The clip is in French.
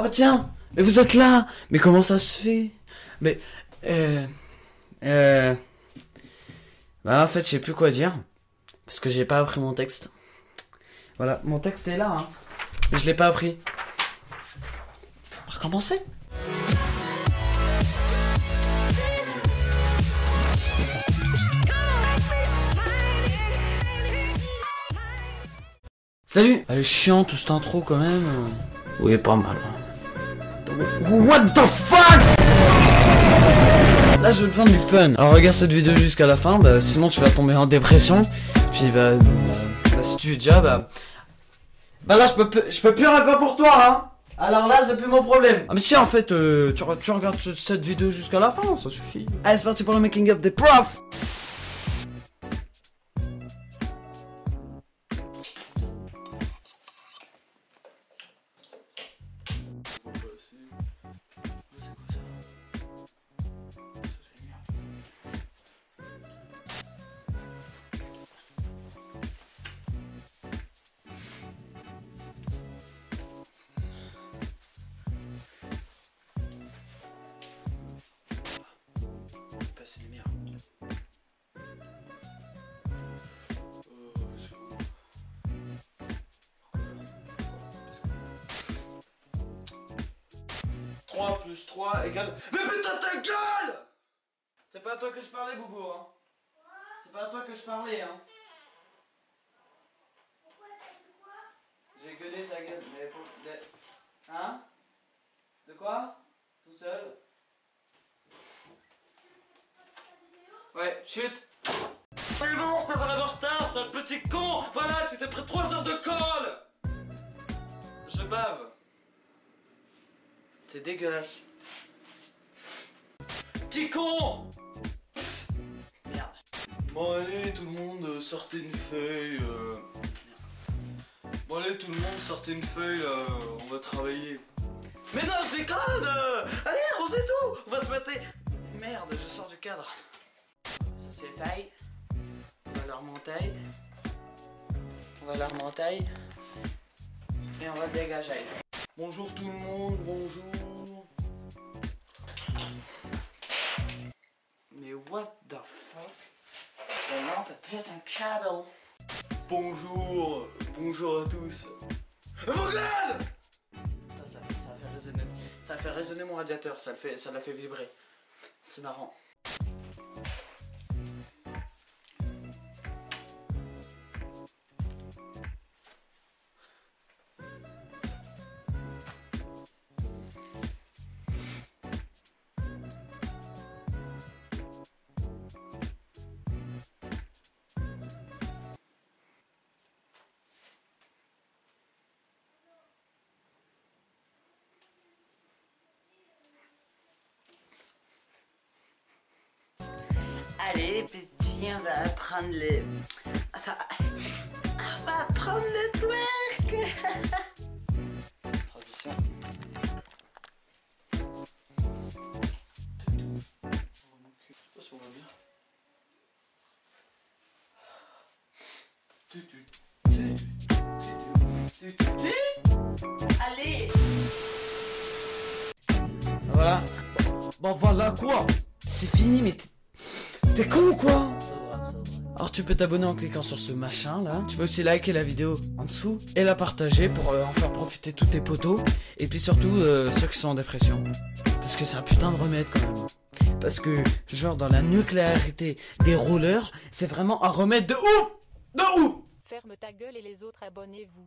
Oh tiens, mais vous êtes là Mais comment ça se fait? Mais... Euh... Euh... Bah en fait, je sais plus quoi dire. Parce que j'ai pas appris mon texte. Voilà, mon texte est là, hein. Mais je l'ai pas appris. On va recommencer Salut Elle est chiante, tout cette intro quand même. Oui, pas mal. What the fuck? Là, je veux te vendre du fun. Alors, regarde cette vidéo jusqu'à la fin, bah, sinon tu vas tomber en dépression. Puis, bah, bah, bah, si tu es déjà, bah... Bah là, je peux, plus- je peux plus rien faire pour toi, hein alors là, c'est plus mon problème. Ah mais si, en fait, euh, tu, tu regardes ce- cette vidéo jusqu'à la fin, ça suffit. Allez, c'est parti pour le making of des profs plus 3 égale... Mais putain ta gueule! C'est pas à toi que je parlais, Boubou, hein. C'est pas à toi que je parlais, hein. J'ai gueulé ta gueule, mais faut... Hein? De quoi? Tout seul? Ouais, chut! Bon, t'es en retard, sale petit con. Voilà, c'était pris 3 heures de colle. Je bave. C'est dégueulasse. Petit con Merde. Bon allez tout le monde euh, sortez une feuille. euh. Bon allez tout le monde sortez une feuille là, on va travailler. Mais non, je déconne euh. Allez, on tout On va se mater Merde, je sors du cadre. Ça c'est fait. On va leur monter. On va leur monter. Et on va dégager. Bonjour tout le monde, bonjour. Mais what the fuck? La lampe pète un câble. Bonjour, bonjour à tous. Vos ça, fait, résonner. Ça fait résonner mon radiateur, ça fait, ça l'a fait vibrer. C'est marrant. Allez, petit, on va apprendre le. Enfin, on va apprendre le twerk. Transition. Je sais pas si on va bien. Tu, tu, tu, tu, tu, tu, tu. Allez Voilà. Bon, voilà quoi C'est fini, mais t'es- t'es con quoi alors tu peux t'abonner en cliquant sur ce machin là. Tu peux aussi liker la vidéo en dessous et la partager pour euh, en faire profiter tous tes potos. Et puis surtout euh, ceux qui sont en dépression. Parce que c'est un putain de remède quand même. Parce que genre dans la nucléarité des rollers, c'est vraiment un remède de ouf De ouf Ferme ta gueule et les autres abonnez-vous.